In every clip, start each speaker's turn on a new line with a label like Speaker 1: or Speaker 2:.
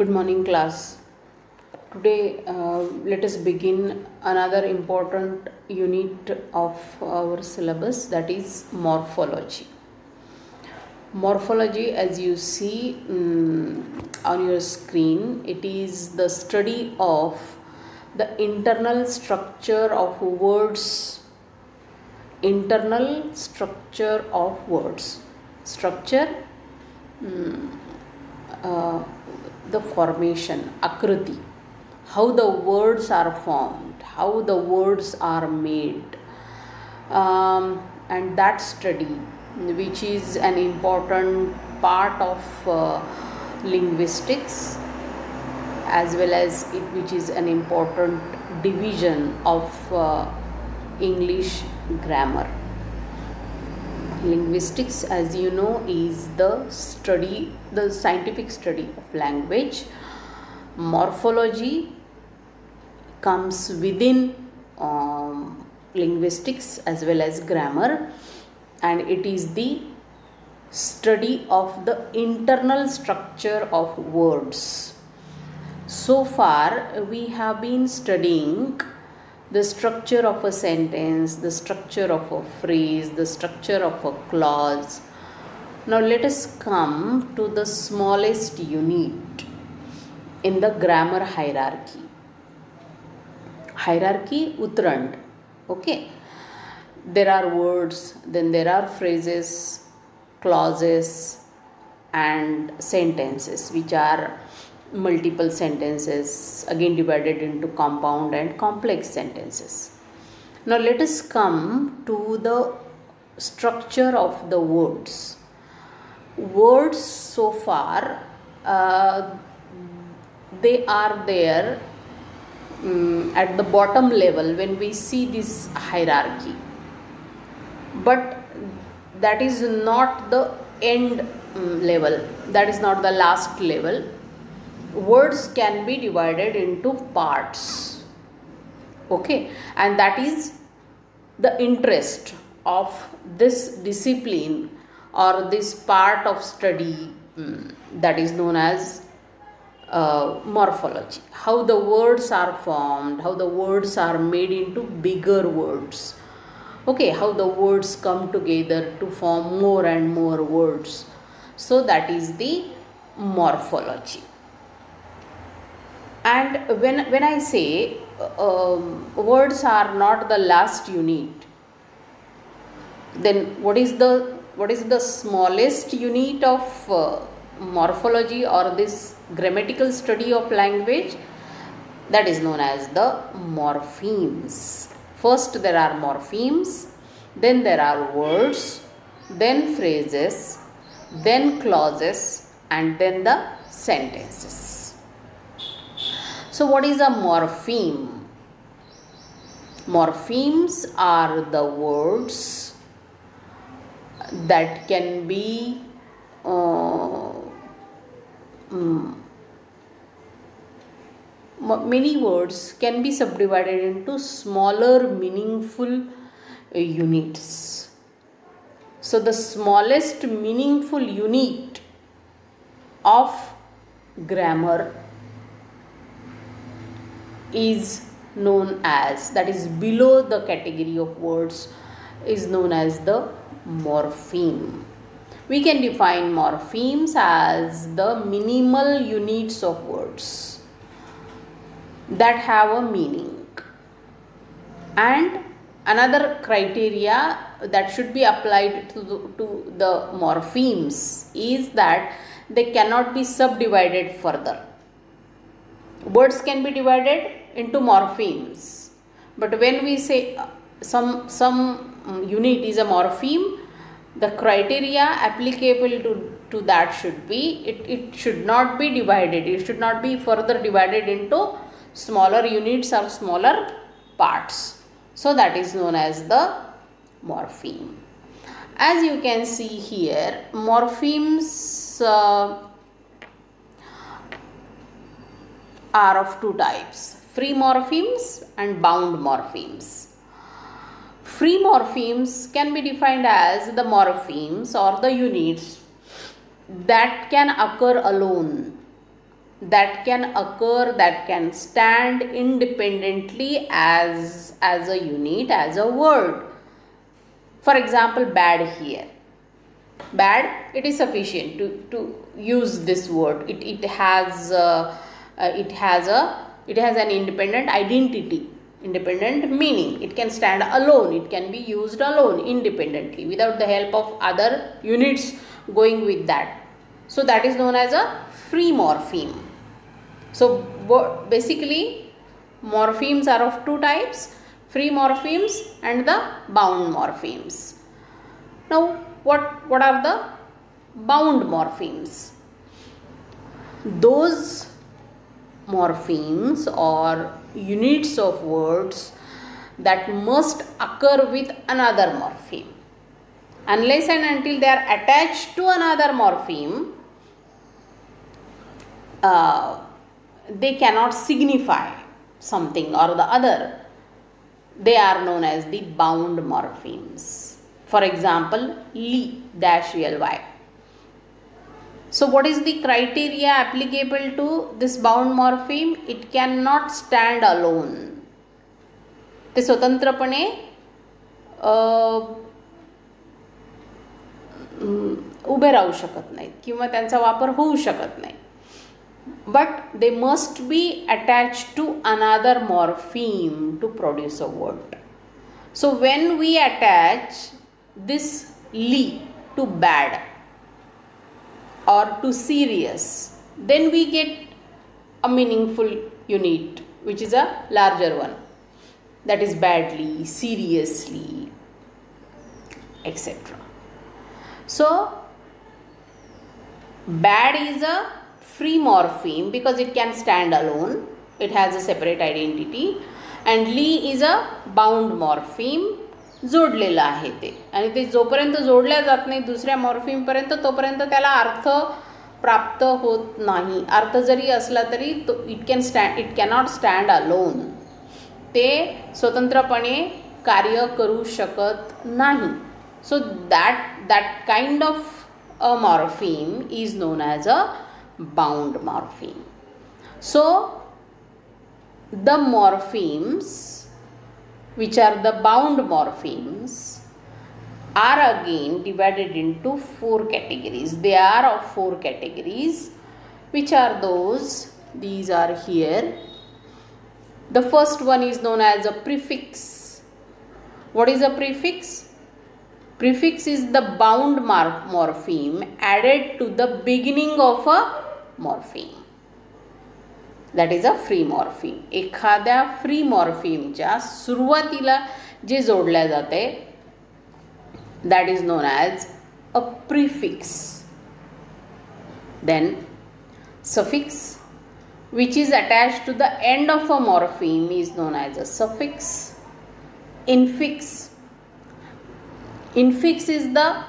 Speaker 1: Good morning, class. Today, uh, let us begin another important unit of our syllabus that is morphology. Morphology, as you see mm, on your screen, it is the study of the internal structure of words. Internal structure of words. Structure. mm, uh, the formation akriti. How the words are formed how the words are made. Um, and that study which is an important part of uh, linguistics as well as it which is an important division of uh, english grammar linguistics as you know is the study the scientific study of language. Morphology comes within um, linguistics as well as grammar and it is the study of the internal structure of words. So far we have been studying the structure of a sentence, the structure of a phrase, the structure of a clause. Now let us come to the smallest unit in the grammar hierarchy. Hierarchy Utrand. Okay. There are words, then there are phrases, clauses, and sentences which are multiple sentences again divided into compound and complex sentences. Now let us come to the structure of the words. Words so far uh, they are there um, at the bottom level when we see this hierarchy. But that is not the end um, level. That is not the last level words can be divided into parts. Okay? And that is the interest of this discipline or this part of study um, that is known as uh, morphology. How the words are formed how the words are made into bigger words. Okay? How the words come together to form more and more words. So that is the morphology and when when i say um, words are not the last unit then what is the what is the smallest unit of uh, morphology or this grammatical study of language? That is known as the morphemes. First there are morphemes then there are words then phrases then clauses and then the sentences so, what is a morpheme? Morphemes are the words that can be uh, um, many words can be subdivided into smaller meaningful uh, units. So, the smallest meaningful unit of grammar is known as that is below the category of words is known as the morpheme. We can define morphemes as the minimal units of words that have a meaning. And another criteria that should be applied to the, to the morphemes is that they cannot be subdivided further. Words can be divided into morphemes. But when we say some some unit is a morpheme the criteria applicable to to that should be it, it should not be divided. It should not be further divided into smaller units or smaller parts. So that is known as the morpheme. As you can see here morphemes uh, are of two types free morphemes and bound morphemes. Free morphemes can be defined as the morphemes or the units that can occur alone that can occur that can stand independently as as a unit as a word. For example bad here. Bad it is sufficient to to use this word. It it has uh, uh, it has a it has an independent identity independent meaning. It can stand alone. It can be used alone independently without the help of other units going with that. So that is known as a free morpheme so basically morphemes are of two types free morphemes and the bound morphemes. Now what what are the bound morphemes? Those morphemes or units of words that must occur with another morpheme. Unless and until they are attached to another morpheme, uh, they cannot signify something or the other. They are known as the bound morphemes. For example, li dash ly so what is the criteria applicable to this bound morpheme? It cannot stand alone. ते स्वतंत्रपणे उभे राहू शकत नाहीत किंवा त्यांचा वापर होऊ शकत नाही but they must be attach to another morpheme to produce a word so when we attach this Lee to bad or too serious, then we get a meaningful unit which is a larger one. That is badly, seriously, etc. So, bad is a free morpheme because it can stand alone, it has a separate identity, and Lee is a bound morpheme जोडलेलं आहे ते. आणि ते जोपर्यंत जोडल्या जात नाही दुसऱ्या मॉर्फिमपर्यंत तोपर्यंत त्याला अर्थ प्राप्त होत नाही. अर्थ जरी असला तरी तो it can stand it cannot stand alone ते स्वतंत्रपणे कार्य करू शकत नाही. So that that kind of a morpheme is known as a bound morpheme so the morphemes which are the bound morphemes are again divided into four categories. They are of four categories which are those these are here. The first one is known as a prefix. What is a prefix? Prefix is the bound morpheme added to the beginning of a morpheme. That is a free morpheme एखाद्या free मॉर्फिमच्या सुरुवातीला जे जोडल्या जाते that is known as a prefix then suffix which is attached to the end of a morpheme is known as a suffix. Infix. Infix is the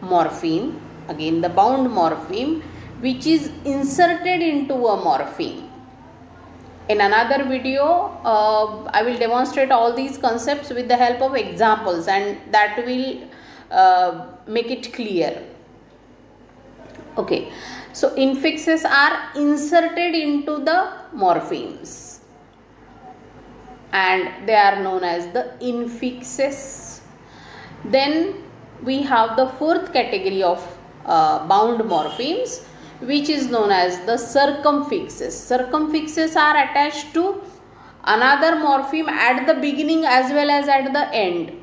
Speaker 1: morpheme, again the bound morpheme which is inserted into a morpheme. In another video, uh, I will demonstrate all these concepts with the help of examples and that will uh, make it clear. Okay, so infixes are inserted into the morphemes and they are known as the infixes. Then we have the fourth category of uh, bound morphemes which is known as the circumfixes. Circumfixes are attached to another morpheme at the beginning as well as at the end.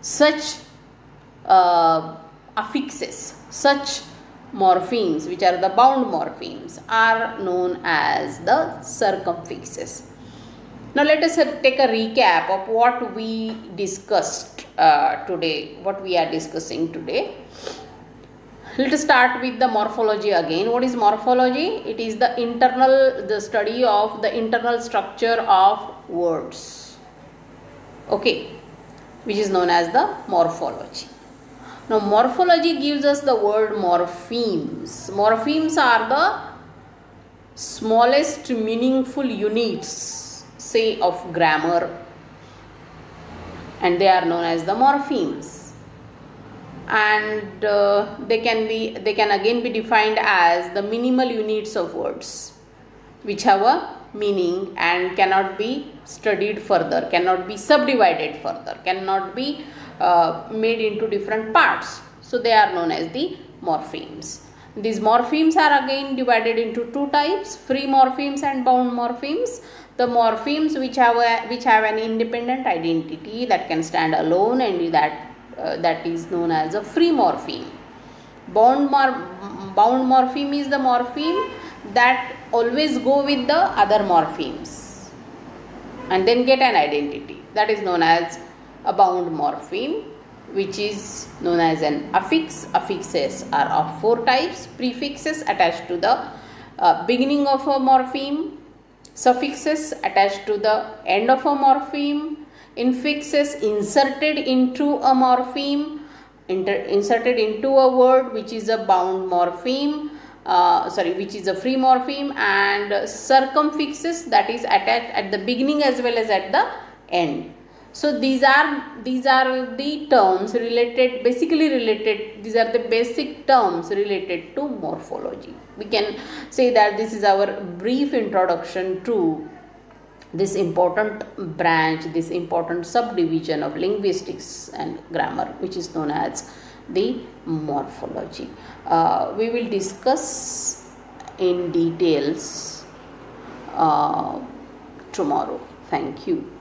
Speaker 1: Such uh, affixes, such morphemes which are the bound morphemes are known as the circumfixes. Now let us take a recap of what we discussed uh, today, what we are discussing today. Let us start with the morphology again. What is morphology? It is the internal, the study of the internal structure of words. Okay, which is known as the morphology. Now, morphology gives us the word morphemes. Morphemes are the smallest meaningful units, say, of grammar, and they are known as the morphemes and uh, they can be they can again be defined as the minimal units of words which have a meaning and cannot be studied further cannot be subdivided further cannot be uh, made into different parts. So they are known as the morphemes. These morphemes are again divided into two types free morphemes and bound morphemes. The morphemes which have a, which have an independent identity that can stand alone and that uh, that is known as a free morpheme. Bound, mor- bound morpheme is the morpheme that always go with the other morphemes and then get an identity. That is known as a bound morpheme which is known as an affix. Affixes are of four types. Prefixes attached to the uh, beginning of a morpheme. Suffixes attached to the end of a morpheme infixes inserted into a morpheme, inter, inserted into a word which is a bound morpheme, uh, sorry, which is a free morpheme and circumfixes that is attached at the beginning as well as at the end. So these are these are the terms related basically related these are the basic terms related to morphology. We can say that this is our brief introduction to this important branch, this important subdivision of linguistics and grammar, which is known as the morphology. Uh, we will discuss in details uh, tomorrow. Thank you.